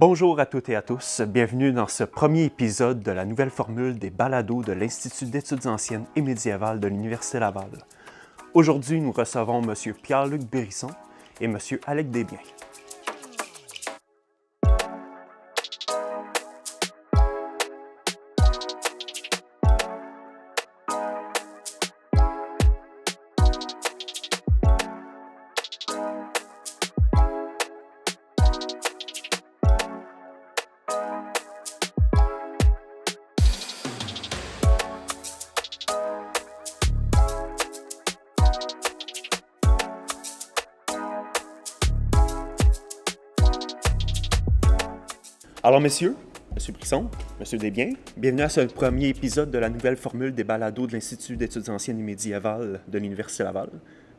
Bonjour à toutes et à tous, bienvenue dans ce premier épisode de la nouvelle formule des balados de l'Institut d'études anciennes et médiévales de l'Université Laval. Aujourd'hui, nous recevons M. Pierre-Luc Bérisson et M. Alec Desbiens. Alors, messieurs, M. Brisson, M. Desbiens, bienvenue à ce premier épisode de la nouvelle formule des balados de l'Institut d'études anciennes et médiévales de l'Université Laval.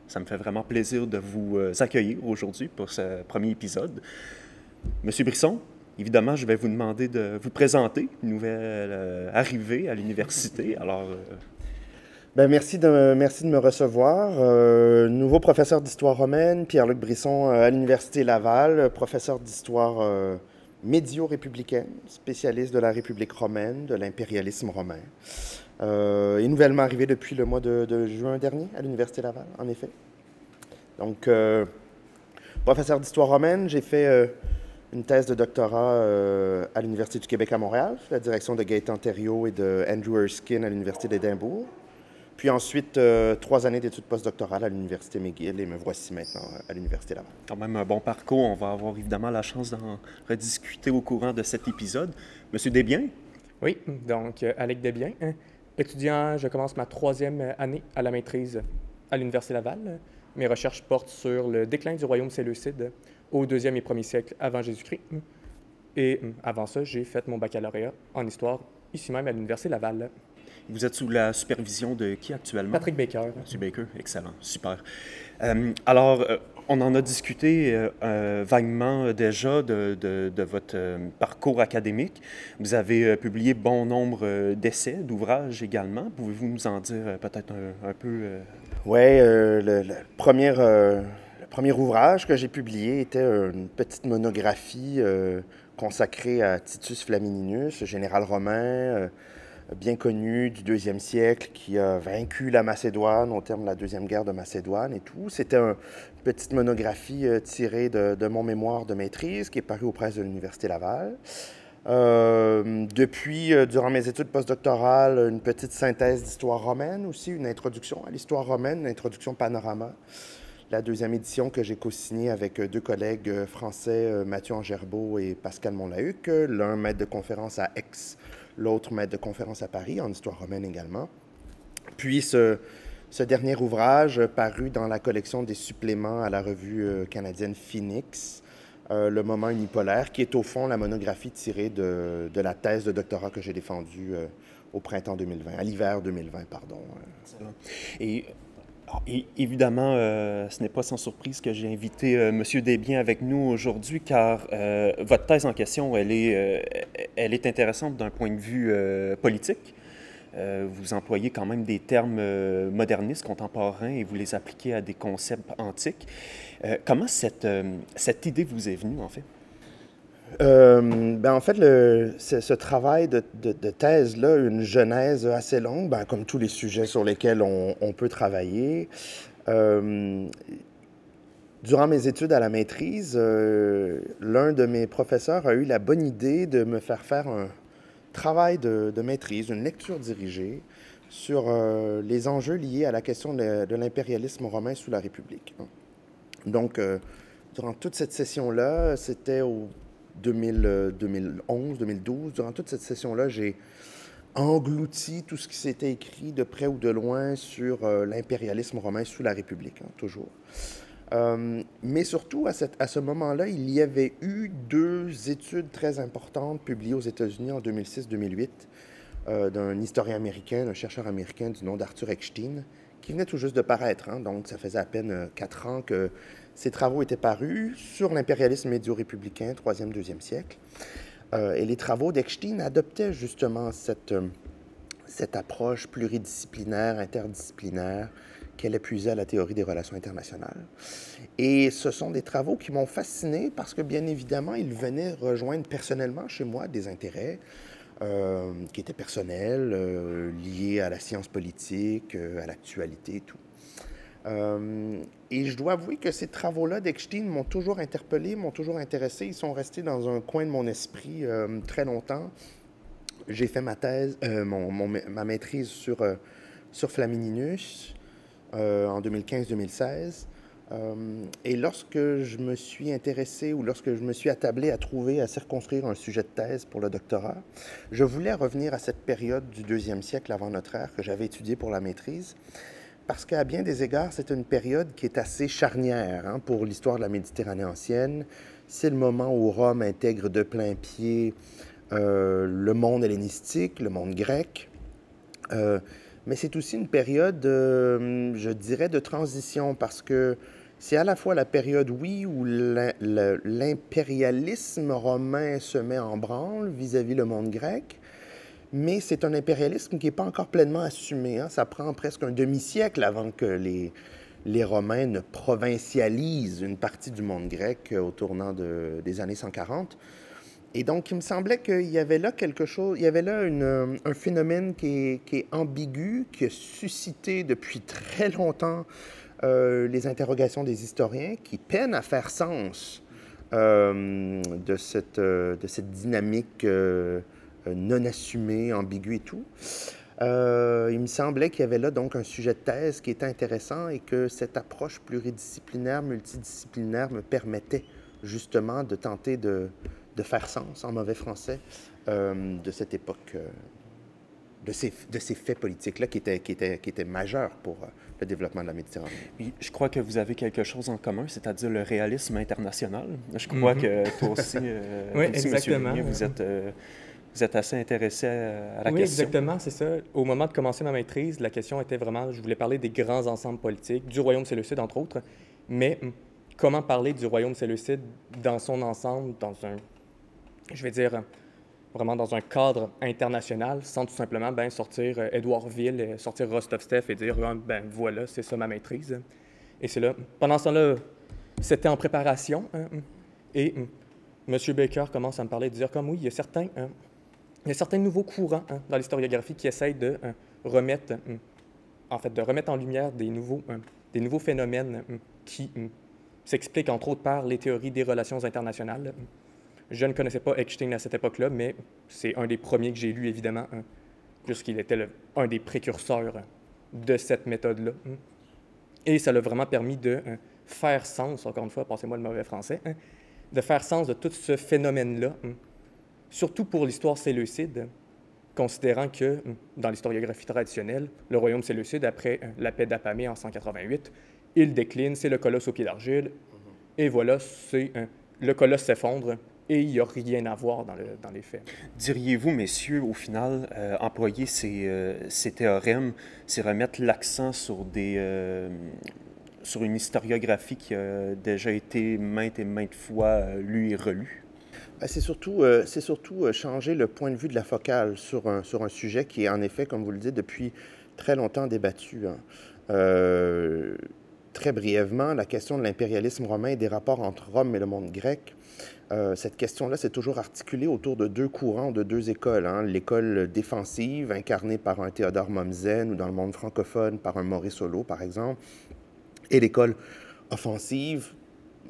Ça me fait vraiment plaisir de vous euh, accueillir aujourd'hui pour ce premier épisode. M. Brisson, évidemment, je vais vous demander de vous présenter, une nouvelle euh, arrivée à l'université. Alors, euh, Ben, merci, de, me recevoir. Nouveau professeur d'histoire romaine, Pierre-Luc Brisson à l'Université Laval, professeur d'histoire médio-républicaine, spécialiste de la République romaine, de l'impérialisme romain. Euh, et nouvellement arrivé depuis le mois de, de juin dernier à l'Université Laval, en effet. Donc, euh, professeur d'histoire romaine, j'ai fait euh, une thèse de doctorat euh, à l'Université du Québec à Montréal, sous la direction de Gaëtan Thériault et de Andrew Erskine à l'Université d'Édimbourg. Puis ensuite, euh, trois années d'études postdoctorales à l'Université McGill et me voici maintenant à l'Université Laval. quand même un bon parcours. On va avoir évidemment la chance d'en rediscuter au courant de cet épisode. M. Desbiens, Oui, donc euh, Alec Desbiens, hein, étudiant, je commence ma troisième euh, année à la maîtrise à l'Université Laval. Mes recherches portent sur le déclin du royaume séleucide au deuxième et premier siècle avant Jésus-Christ. Et hum, avant ça, j'ai fait mon baccalauréat en histoire ici même à l'Université Laval. Vous êtes sous la supervision de qui actuellement? Patrick Baker. M. Baker, excellent, super. Euh, alors, euh, on en a discuté euh, euh, vaguement déjà de, de- de votre euh, parcours académique. Vous avez euh, publié bon nombre euh, d'essais, d'ouvrages également. Pouvez-vous nous en dire euh, peut-être un, un peu? euh, Oui, le, le premier, euh, le premier ouvrage que j'ai publié était une petite monographie euh, consacrée à Titus Flamininus, général romain euh, bien connu du deuxième siècle qui a vaincu la Macédoine au terme de la deuxième guerre de Macédoine et tout. C'était un- une petite monographie euh, tirée de, mon mémoire de maîtrise qui est paru aux presses de l'Université Laval. Euh, depuis, euh, durant mes études postdoctorales, une petite synthèse d'histoire romaine aussi, une introduction à l'histoire romaine, une introduction panorama. La deuxième édition que j'ai co-signée avec euh, deux collègues euh, français, euh, Mathieu Angerbeau et Pascal Monlahuc, l'un maître de conférence à Aix, l'autre maître de conférence à Paris, en histoire romaine également. Puis ce, dernier ouvrage paru dans la collection des suppléments à la revue canadienne Phoenix, Le moment unipolaire, qui est au fond la monographie tirée de, la thèse de doctorat que j'ai défendue au printemps 2020, à l'hiver 2020, pardon. Et évidemment, euh, ce n'est pas sans surprise que j'ai invité euh, M. Desbiens avec nous aujourd'hui, car euh, votre thèse en question, elle est, euh, elle est intéressante d'un point de vue politique. Vous employez quand même des termes modernistes, contemporains, et vous les appliquez à des concepts antiques. Comment cette, cette idée vous est venue, en fait? Euh, ben, en fait, le, ce, travail de, de- thèse-là, une genèse assez longue, ben, comme tous les sujets sur lesquels on, peut travailler. Euh, durant mes études à la maîtrise, euh, l'un de mes professeurs a eu la bonne idée de me faire faire un travail de, de maîtrise, une lecture dirigée sur les enjeux liés à la question de, l'impérialisme romain sous la République. Donc, durant toute cette session-là, c'était au 2000, euh, 2011, 2012, durant toute cette session-là, j'ai englouti tout ce qui s'était écrit de près ou de loin sur euh, l'impérialisme romain sous la République, hein, toujours. Euh, mais surtout, à, ce moment-là, il y avait eu deux études très importantes publiées aux États-Unis en 2006-2008 euh, d'un historien américain, d'un chercheur américain du nom d'Arthur Eckstein, qui venait tout juste de paraître. hein. donc, ça faisait à peine euh, quatre ans que ces travaux étaient parus sur l'impérialisme médio-républicain, 3e, 2e siècle. Euh, et les travaux d'Eckstein adoptaient justement cette, euh, cette approche pluridisciplinaire, interdisciplinaire, qu'elle épuisait à la théorie des relations internationales. Et ce sont des travaux qui m'ont fasciné parce que, bien évidemment, ils venaient rejoindre personnellement chez moi des intérêts euh, qui étaient personnels, liés à la science politique, à l'actualité et tout. Et je dois avouer que ces travaux-là d'Eckstein m'ont toujours interpellé, m'ont toujours intéressé. Ils sont restés dans un coin de mon esprit très longtemps. J'ai fait ma thèse, mon, ma maîtrise sur sur Flamininus euh, en 2015-2016. Euh, et lorsque je me suis intéressé ou lorsque je me suis attablé à trouver, à circonscrire un sujet de thèse pour le doctorat, je voulais revenir à cette période du deuxième siècle avant notre ère que j'avais étudiée pour la maîtrise, parce qu'à bien des égards, c'est une période qui est assez charnière hein, pour l'histoire de la Méditerranée ancienne. C'est le moment où Rome intègre de plein pied euh, le monde hellénistique, le monde grec. Euh, mais c'est aussi une période, euh, je dirais, de transition parce que c'est à la fois la période, oui, où l'impérialisme romain se met en branle vis-à-vis le monde grec, mais c'est un impérialisme qui n'est pas encore pleinement assumé. Hein. Ça prend presque un demi-siècle avant que les, les Romains ne provincialisent une partie du monde grec au tournant des années 140. Et donc, il me semblait qu'il y avait là quelque chose, il y avait là euh, un phénomène qui est, ambigu, qui a suscité depuis très longtemps euh, les interrogations des historiens, qui peinent à faire sens euh, de, cette, de cette dynamique non assumée, ambiguë et tout. il me semblait qu'il y avait là donc un sujet de thèse qui était intéressant et que cette approche pluridisciplinaire, multidisciplinaire me permettait justement de tenter de, de faire sens, en mauvais français, euh, de cette époque, euh, de, ces, de ces faits politiques-là qui étaient, qui, étaient, qui étaient majeurs pour euh, le développement de la Méditerranée. Je crois que vous avez quelque chose en commun, c'est-à-dire le réalisme international. Je crois mhm. que toi aussi, oui, exactement. vous êtes... vous êtes assez intéressé à, la question? Oui, exactement, c'est ça. Au moment de commencer ma maîtrise, la question était vraiment, je voulais parler des grands ensembles politiques, du royaume séleucide, entre autres, mais comment parler du royaume séleucide dans son ensemble, dans un je vais dire, vraiment dans un cadre international, sans tout simplement ben, sortir euh, Edouardville, sortir Rostov-Steph et dire, ah, ben voilà, c'est ça ma maîtrise. Et c'est là, pendant ce temps-là, c'était en préparation. Hein, et M. Baker commence à me parler, de dire comme oui, il y a certains, hein, il y a certains nouveaux courants hein, dans l'historiographie qui essayent de remettre, en fait, de remettre en lumière des nouveaux, des nouveaux phénomènes qui s'expliquent entre autres par les théories des relations internationales. Je ne connaissais pas Eckstein à cette époque-là, mais c'est un des premiers que j'ai lu, évidemment, hein, puisqu'il était un des précurseurs de cette méthode-là. Hein. Et ça l'a vraiment permis de hein, faire sens, encore une fois, passez-moi le mauvais français, de faire sens de tout ce phénomène-là, surtout pour l'histoire séleucide, considérant que, dans l'historiographie traditionnelle, le royaume séleucide, après la paix d'Apamée en 188, il décline, c'est le colosse au pied d'argile, et voilà, c'est le colosse s'effondre, et il n'y a rien à voir dans, les faits. Diriez-vous, messieurs, au final, euh, employer euh, ces, théorèmes, c'est remettre l'accent sur, euh, sur une historiographie qui a déjà été maintes et maintes fois lue et relue? Ben, c'est surtout, c'est surtout changer le point de vue de la focale sur un, sur un sujet qui est en effet, comme vous le dites, depuis très longtemps débattu. Hein. très brièvement, la question de l'impérialisme romain et des rapports entre Rome et le monde grec euh, cette question-là s'est toujours articulée autour de deux courants, de deux écoles. Hein. L'école défensive, incarnée par un Théodore Mommsen, ou dans le monde francophone par un Maurice Solo, par exemple, et l'école offensive,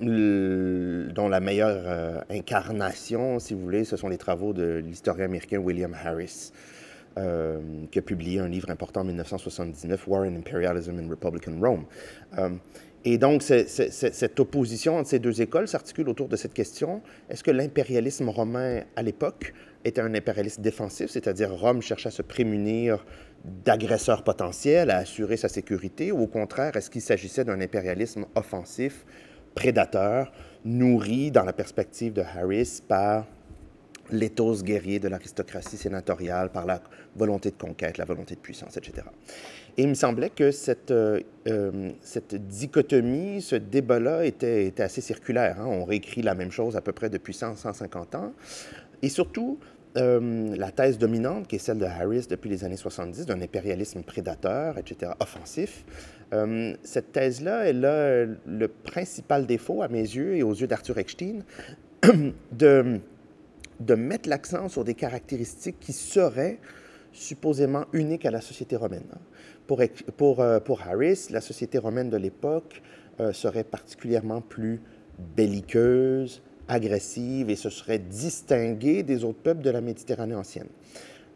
dont la meilleure euh, incarnation, si vous voulez, ce sont les travaux de l'historien américain William Harris. Euh, qui a publié un livre important en 1979, War and Imperialism in Republican Rome. Et donc, cette opposition entre ces deux écoles s'articule autour de cette question. Est-ce que l'impérialisme romain, à l'époque, était un impérialisme défensif, c'est-à-dire Rome cherchait à se prémunir d'agresseurs potentiels, à assurer sa sécurité, ou au contraire, est-ce qu'il s'agissait d'un impérialisme offensif, prédateur, nourri, dans la perspective de Harris, par l'éthos guerrier de l'aristocratie sénatoriale, par la volonté de conquête, la volonté de puissance, etc. Et il me semblait que cette, euh, euh, cette dichotomie, ce débat-là était, était, assez circulaire. Hein. On réécrit la même chose à peu près depuis 150 ans. Et surtout, euh, la thèse dominante, qui est celle de Harris depuis les années 70, d'un impérialisme prédateur, etc., offensif, Euh, cette thèse-là, elle a le principal défaut, à mes yeux et aux yeux d'Arthur Eckstein, de, de mettre l'accent sur des caractéristiques qui seraient supposément uniques à la société romaine. Pour, pour, euh, pour Harris, la société romaine de l'époque euh, serait particulièrement plus belliqueuse, agressive et se serait distinguée des autres peuples de la Méditerranée ancienne.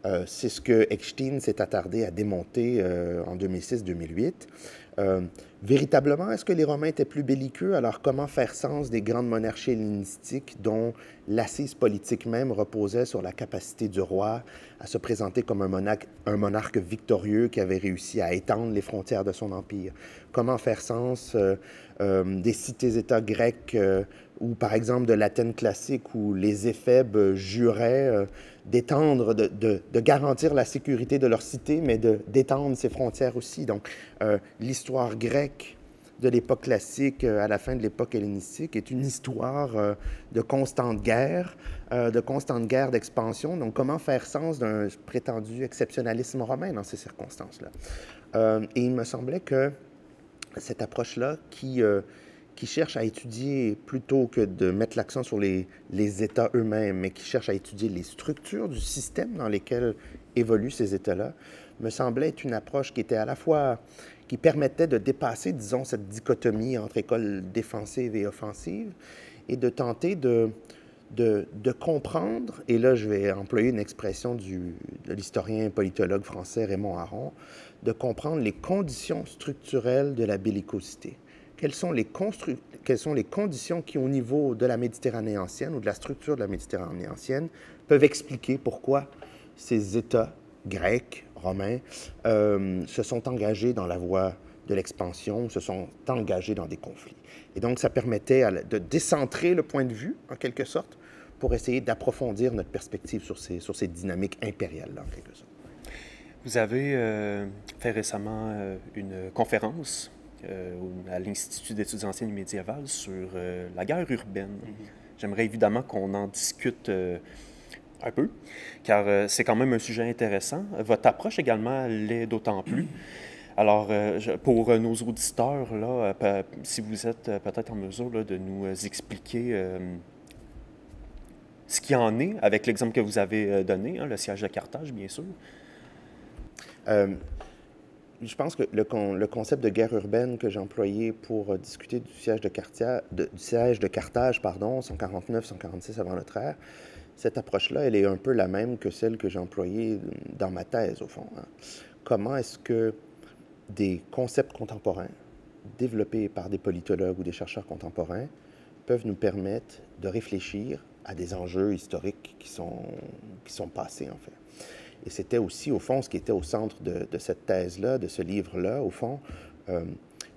Euh, c'est ce que Eckstein s'est attardé à démonter euh, en 2006-2008. Euh, véritablement, est-ce que les Romains étaient plus belliqueux? Alors, comment faire sens des grandes monarchies hellénistiques dont l'assise politique même reposait sur la capacité du roi à se présenter comme un monarque, un monarque victorieux qui avait réussi à étendre les frontières de son empire? Comment faire sens des cités-États grecs ou, par exemple, de l'Athènes classique où les éphèbes juraient d'étendre, de, garantir la sécurité de leur cité, mais d'étendre ses frontières aussi. Donc, euh, l'histoire grecque de l'époque classique euh, à la fin de l'époque hellénistique est une histoire euh, de constante guerre, de constante guerre d'expansion. Donc, comment faire sens d'un prétendu exceptionnalisme romain dans ces circonstances-là? et il me semblait que cette approche-là, qui qui cherche à étudier, plutôt que de mettre l'accent sur les, les États eux-mêmes, mais qui cherche à étudier les structures du système dans lesquelles évoluent ces États-là, me semblait être une approche qui était à la fois, qui permettait de dépasser, disons, cette dichotomie entre école défensive et offensive, et de tenter de, de, de comprendre, et là je vais employer une expression de l'historien politologue français Raymond Aron, de comprendre les conditions structurelles de la bellicosité quelles sont, les conditions qui, au niveau de la Méditerranée ancienne ou de la structure de la Méditerranée ancienne, peuvent expliquer pourquoi ces États grecs, romains, euh, se sont engagés dans la voie de l'expansion, se sont engagés dans des conflits. Et donc, ça permettait de décentrer le point de vue, en quelque sorte, pour essayer d'approfondir notre perspective sur ces, dynamiques impériales, en quelque sorte. Vous avez euh, fait récemment euh, une conférence à l'Institut d'études anciennes et médiévales sur euh, la guerre urbaine. Mhm. J'aimerais évidemment qu'on en discute euh, un peu, car c'est quand même un sujet intéressant. Votre approche également l'est d'autant plus. Alors, pour nos auditeurs, là, si vous êtes peut-être en mesure de nous expliquer ce qui en est, avec l'exemple que vous avez donné, hein, le siège de Carthage, bien sûr je pense que le, le, concept de guerre urbaine que j'ai employé pour euh, discuter du siège de, du siège de Carthage, pardon, 149-146 avant notre ère, cette approche-là, elle est un peu la même que celle que j'ai employée dans ma thèse, au fond. Hein. Comment est-ce que des concepts contemporains, développés par des politologues ou des chercheurs contemporains, peuvent nous permettre de réfléchir à des enjeux historiques qui sont, qui sont passés, en fait? Et c'était aussi, au fond, ce qui était au centre de, cette thèse-là, de ce livre-là, au fond. Euh,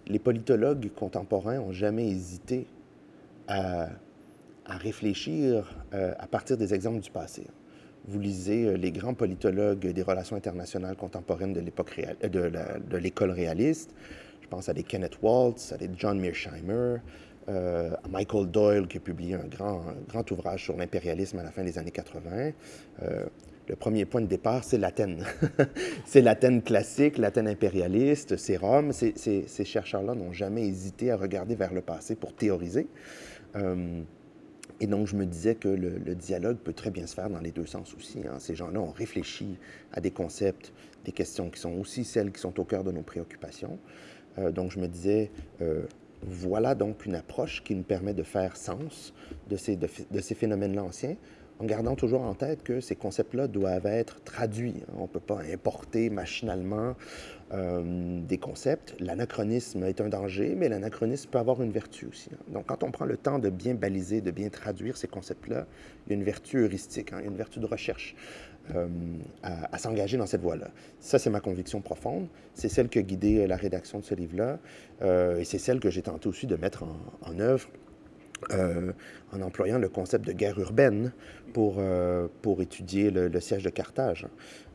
les politologues contemporains n'ont jamais hésité à, réfléchir euh, à partir des exemples du passé. Vous lisez euh, les grands politologues des relations internationales contemporaines de l'époque de l'école réaliste. Je pense à des Kenneth Waltz, à des John Mearsheimer, à Michael Doyle qui a publié un grand, un grand ouvrage sur l'impérialisme à la fin des années 80 le premier point de départ, c'est l'Athènes. c'est l'Athènes classique, l'Athènes impérialiste, c'est Rome. ces chercheurs-là n'ont jamais hésité à regarder vers le passé pour théoriser. Euh, et donc, je me disais que le, dialogue peut très bien se faire dans les deux sens aussi. Hein. Ces gens-là ont réfléchi à des concepts, des questions qui sont aussi celles qui sont au cœur de nos préoccupations. Euh, donc, je me disais, euh, voilà donc une approche qui nous permet de faire sens de ces, de ces phénomènes-là anciens, en gardant toujours en tête que ces concepts-là doivent être traduits. On ne peut pas importer machinalement euh, des concepts. L'anachronisme est un danger, mais l'anachronisme peut avoir une vertu aussi. Hein. Donc, quand on prend le temps de bien baliser, de bien traduire ces concepts-là, il y a une vertu heuristique, hein, une vertu de recherche euh, à, s'engager dans cette voie-là. Ça, c'est ma conviction profonde. C'est celle qui a guidé la rédaction de ce livre-là, euh, et c'est celle que j'ai tenté aussi de mettre en œuvre euh, en employant le concept de guerre urbaine pour, euh, pour étudier le, siège de Carthage.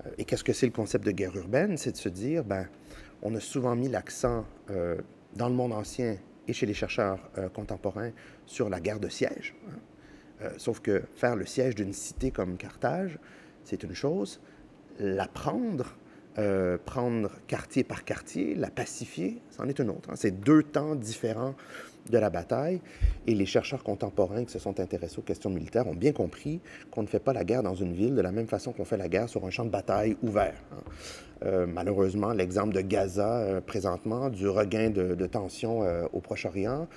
Euh, et qu'est-ce que c'est le concept de guerre urbaine? C'est de se dire, ben, on a souvent mis l'accent dans le monde ancien et chez les chercheurs contemporains sur la guerre de siège. Hein. sauf que faire le siège d'une cité comme Carthage, c'est une chose. La prendre, prendre quartier par quartier, la pacifier, c'en est un autre. Hein. C'est deux temps différents de la bataille. Et les chercheurs contemporains qui se sont intéressés aux questions militaires ont bien compris qu'on ne fait pas la guerre dans une ville de la même façon qu'on fait la guerre sur un champ de bataille ouvert. Hein. Euh, malheureusement, l'exemple de Gaza euh, présentement, du regain de, de tension euh, au Proche-Orient,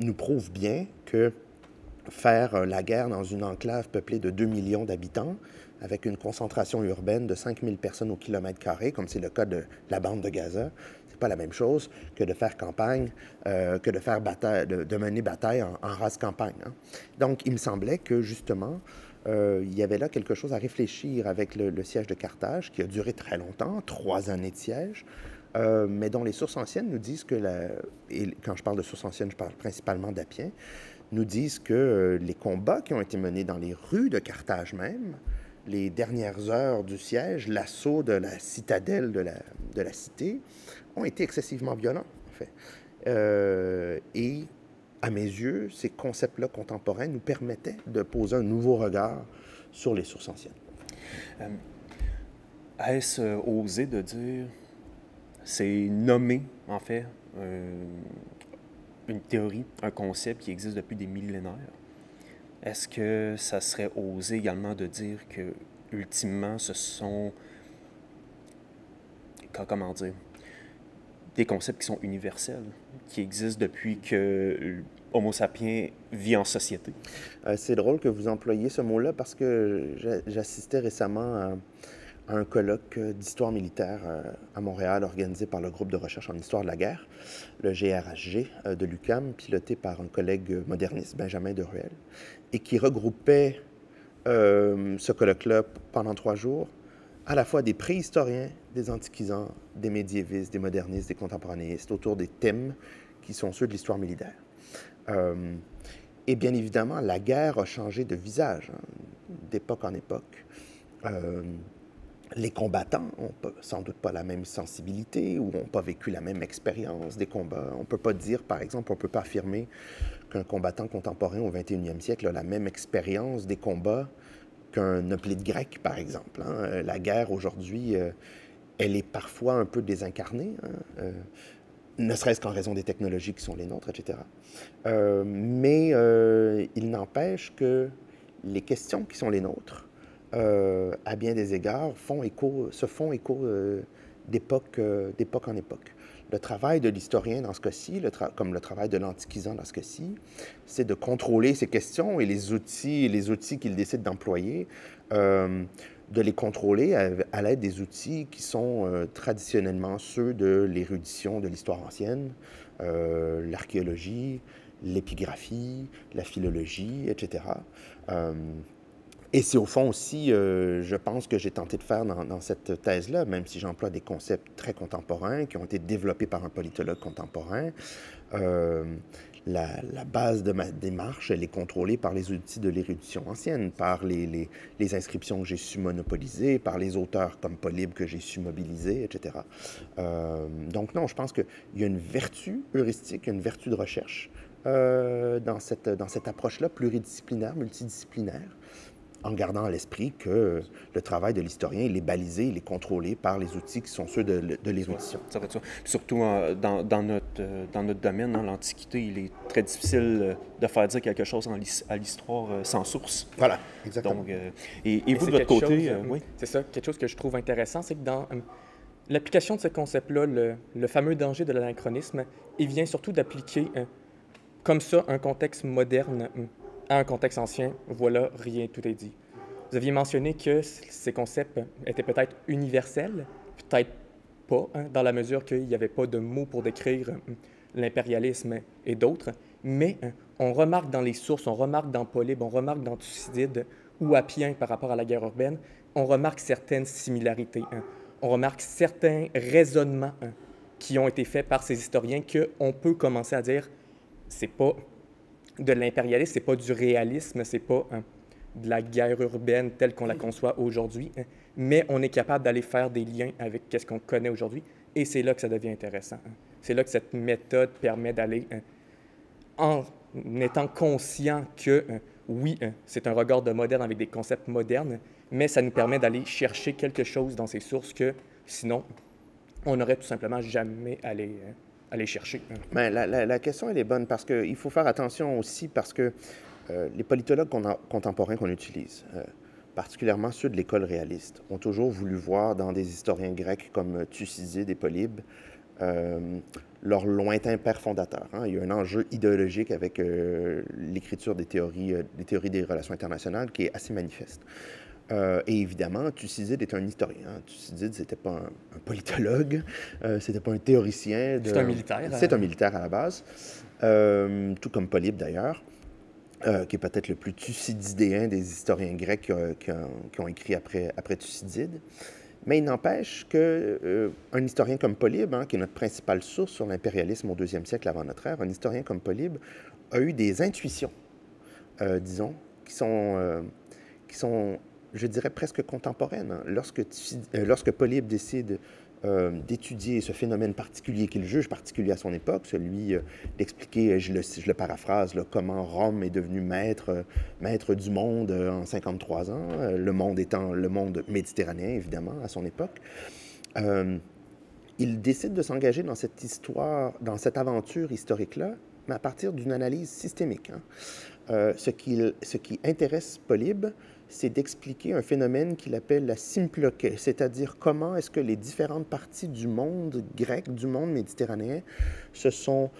nous prouve bien que faire la guerre dans une enclave peuplée de 2 millions d'habitants, avec une concentration urbaine de 5000 personnes au kilomètre carré, comme c'est le cas de la bande de Gaza, pas la même chose que de faire campagne, euh, que de faire bataille, de, mener bataille en, race campagne. Hein. Donc, il me semblait que justement, euh, il y avait là quelque chose à réfléchir avec le, siège de Carthage, qui a duré très longtemps, trois années de siège, euh, mais dont les sources anciennes nous disent que, et quand je parle de sources anciennes, je parle principalement d'Apien, nous disent que les combats qui ont été menés dans les rues de Carthage même, les dernières heures du siège, l'assaut de la citadelle de la, de la cité, ont été excessivement violents, en fait. Euh, et, à mes yeux, ces concepts-là contemporains nous permettaient de poser un nouveau regard sur les sources anciennes. Euh, est-ce euh, osé de dire, c'est nommer, en fait, une théorie, un concept qui existe depuis des millénaires? Est-ce que ça serait osé également de dire que, ultimement, ce sont. Comment dire Des concepts qui sont universels, qui existent depuis que Homo sapiens vit en société. Euh, c'est drôle que vous employiez ce mot-là parce que j'assistais récemment à un colloque d'histoire militaire euh, à Montréal organisé par le groupe de recherche en histoire de la guerre, le GRHG euh, de l'UCAM, piloté par un collègue moderniste, Benjamin de Ruel, et qui regroupait ce colloque-là pendant trois jours, à la fois des préhistoriens, des antiquisants, des médiévistes, des modernistes, des contemporanéistes, autour des thèmes qui sont ceux de l'histoire militaire. et bien évidemment, la guerre a changé de visage, hein, d'époque en époque les combattants n'ont sans doute pas la même sensibilité ou n'ont pas vécu la même expérience des combats. On ne peut pas dire, par exemple, on ne peut pas affirmer qu'un combattant contemporain au 21e siècle a la même expérience des combats qu'un hoplite grec, par exemple. Hein. Euh, la guerre aujourd'hui, euh, elle est parfois un peu désincarnée, hein, euh, ne serait-ce qu'en raison des technologies qui sont les nôtres, etc. mais il n'empêche que les questions qui sont les nôtres, à bien des égards, font écho, se font écho d'époque en époque. Le travail de l'historien dans ce cas-ci, comme le travail de l'antiquisant dans ce cas-ci, c'est de contrôler ces questions et les outils, les outils qu'il décide d'employer, de les contrôler à, l'aide des outils qui sont traditionnellement ceux de l'érudition de l'histoire ancienne, l'archéologie, l'épigraphie, la philologie, etc. Et c'est au fond aussi, euh, je pense, que j'ai tenté de faire dans, cette thèse-là, même si j'emploie des concepts très contemporains qui ont été développés par un politologue contemporain. Euh, la, base de ma démarche, elle est contrôlée par les outils de l'érudition ancienne, par les, inscriptions que j'ai su monopoliser, par les auteurs comme Polybe que j'ai su mobiliser, etc. Euh, donc non, je pense qu'il y a une vertu heuristique, une vertu de recherche dans cette approche-là pluridisciplinaire, multidisciplinaire, en gardant à l'esprit que le travail de l'historien, il est balisé, il est contrôlé par les outils qui sont ceux de, de l'érudition. Surtout euh, dans, dans, notre, euh, dans notre domaine, dans l'Antiquité, il est très difficile euh, de faire dire quelque chose à l'histoire sans source. Voilà, exactement. Donc, et, et vous, de votre côté, oui? C'est ça, quelque chose que je trouve intéressant, c'est que dans l'application de ce concept-là, le, le, fameux danger de l'anachronisme, il vient surtout d'appliquer comme ça un contexte moderne un contexte ancien, voilà, rien, tout est dit. Vous aviez mentionné que ces concepts étaient peut-être universels, peut-être pas, hein, dans la mesure qu'il n'y avait pas de mots pour décrire hum, l'impérialisme et d'autres, mais hein, on remarque dans les sources, on remarque dans Polybe, on remarque dans Thucydide ou Appien par rapport à la guerre urbaine, on remarque certaines similarités. Hein. On remarque certains raisonnements qui ont été faits par ces historiens qu'on peut commencer à dire c'est pas de l'impérialisme, c'est pas du réalisme, c'est pas hein, de la guerre urbaine telle qu'on la conçoit aujourd'hui, hein. mais on est capable d'aller faire des liens avec ce qu'on connaît aujourd'hui, et c'est là que ça devient intéressant. Hein. C'est là que cette méthode permet d'aller, en étant conscient que, oui, c'est un regard de moderne avec des concepts modernes, mais ça nous permet d'aller chercher quelque chose dans ces sources que Sinon, on n'aurait tout simplement jamais allé, aller chercher. La, la, question, elle est bonne parce qu'il faut faire attention aussi parce que euh, les politologues contemporains qu'on utilise, euh, particulièrement ceux de l'école réaliste, ont toujours voulu voir dans des historiens grecs comme Thucydide et Polybe euh, leur lointain père fondateur. Hein. Il y a un enjeu idéologique avec l'écriture des théories, des théories des relations internationales qui est assez manifeste. Euh, et évidemment, Thucydide est un historien. Thucydide, c'était pas un, un politologue, euh, c'était pas un théoricien. De... C'est un militaire. C'est un militaire à la base, euh, tout comme Polybe d'ailleurs, euh, qui est peut-être le plus thucydidéen des historiens grecs qui, ont, qui ont, qui ont écrit après, après Thucydide. Mais il n'empêche qu'un historien comme Polybe, hein, qui est notre principale source sur l'impérialisme au deuxième siècle avant notre ère, un historien comme Polybe a eu des intuitions, disons, qui sont, qui sont, je dirais, presque contemporaines. Hein. Lorsque, euh, Polybe décide euh, d'étudier ce phénomène particulier qu'il juge particulier à son époque, celui euh, d'expliquer, je le, je le paraphrase, comment Rome est devenu maître, maître du monde en 53 ans, le monde étant le monde méditerranéen, évidemment, à son époque. il décide de s'engager dans cette histoire, dans cette aventure historique-là, mais à partir d'une analyse systémique. Hein. Ce, qui, ce qui intéresse Polybe, c'est d'expliquer un phénomène qu'il appelle la symploquée, c'est-à-dire comment est-ce que les différentes parties du monde grec, du monde méditerranéen, se sont,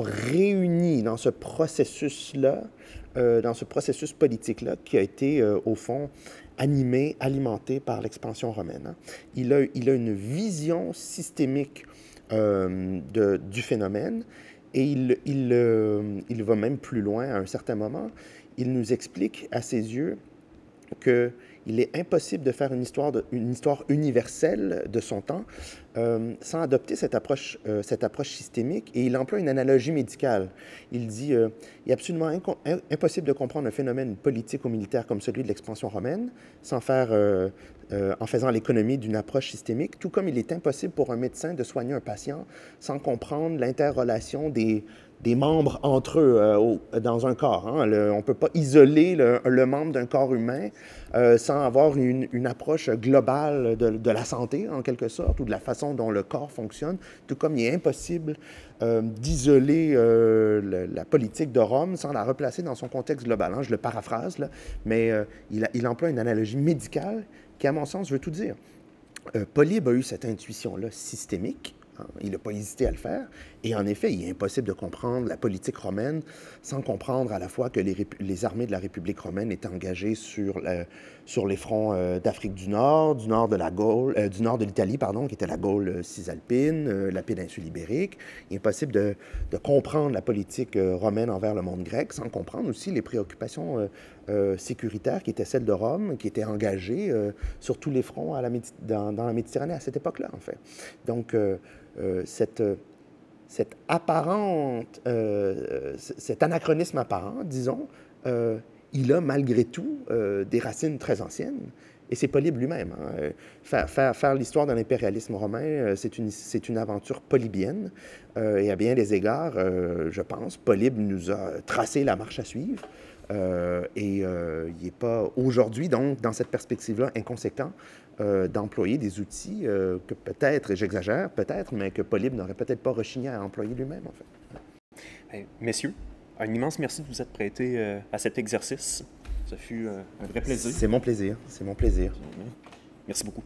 réunies dans ce processus-là, euh, dans ce processus politique-là, qui a été, euh, au fond, animé, alimenté par l'expansion romaine. Hein. Il, a, une vision systémique euh, du phénomène et il, il, euh, il va même plus loin à un certain moment. Il nous explique, à ses yeux, qu'il est impossible de faire une histoire, de, une histoire universelle de son temps euh, sans adopter cette approche, euh, cette approche systémique. Et il emploie une analogie médicale. Il dit euh, il est absolument impossible de comprendre un phénomène politique ou militaire comme celui de l'expansion romaine sans faire, en faisant l'économie d'une approche systémique, tout comme il est impossible pour un médecin de soigner un patient sans comprendre l'interrelation des, des membres entre eux euh, dans un corps. Hein. On ne peut pas isoler le, membre d'un corps humain euh, sans avoir une, approche globale de, la santé, en quelque sorte, ou de la façon dont le corps fonctionne, tout comme il est impossible euh, d'isoler la politique de Rome sans la replacer dans son contexte global. Hein. Je le paraphrase, mais il, il emploie une analogie médicale qui, à mon sens, veut tout dire. Polybe a eu cette intuition-là systémique Hein, il n'a pas hésité à le faire. Et en effet, il est impossible de comprendre la politique romaine sans comprendre à la fois que les, armées de la République romaine étaient engagées sur, sur les fronts euh, d'Afrique du Nord, du nord de la Gaule, euh, du nord de l'Italie, pardon, qui était la Gaule euh, cisalpine, la péninsule ibérique. Il est impossible de, comprendre la politique romaine envers le monde grec sans comprendre aussi les préoccupations sécuritaires qui étaient celles de Rome, qui étaient engagées sur tous les fronts dans, dans, la Méditerranée à cette époque-là, en fait. Donc, cette, cette apparente, euh, cet anachronisme apparent, disons, euh, il a malgré tout des racines très anciennes. Et c'est Polybe lui-même. Hein. Faire l'histoire de l'impérialisme romain, c'est une, une aventure polybienne. et à bien des égards, je pense, Polybe nous a tracé la marche à suivre. Euh, et euh, il n'est pas aujourd'hui, donc, dans cette perspective-là, inconséquent euh, d'employer des outils que peut-être, et j'exagère peut-être, mais que Polybe n'aurait peut-être pas rechigné à employer lui-même, en fait. Hey, messieurs, un immense merci de vous être prêtés à cet exercice. Ça fut un vrai plaisir. C'est mon plaisir, c'est mon plaisir. Merci beaucoup.